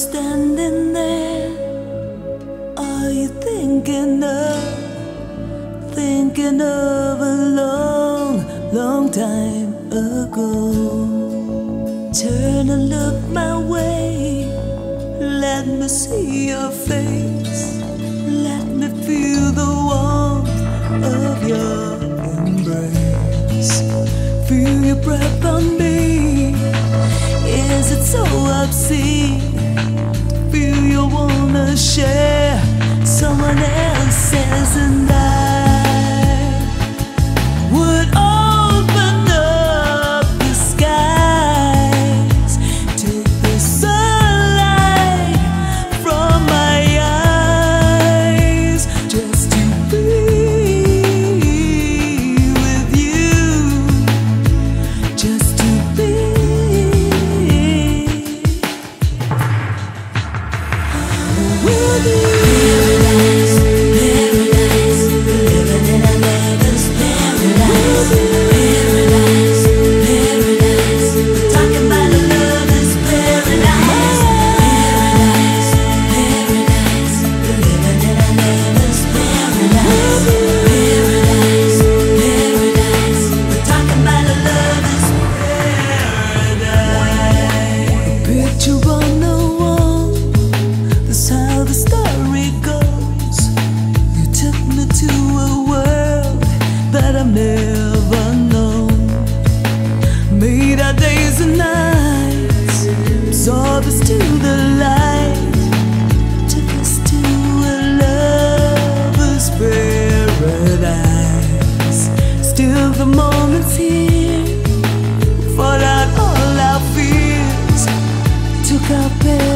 standing there? Are you thinking of, thinking of a long, long time ago? Turn and look my way. Let me see your face. Let me feel the warmth of your embrace. Feel your breath on me. Is it so obscene? Feel you wanna share? the moment's here. Fought out all our fears. Took our pain.